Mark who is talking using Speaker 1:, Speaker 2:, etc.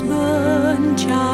Speaker 1: sbâncea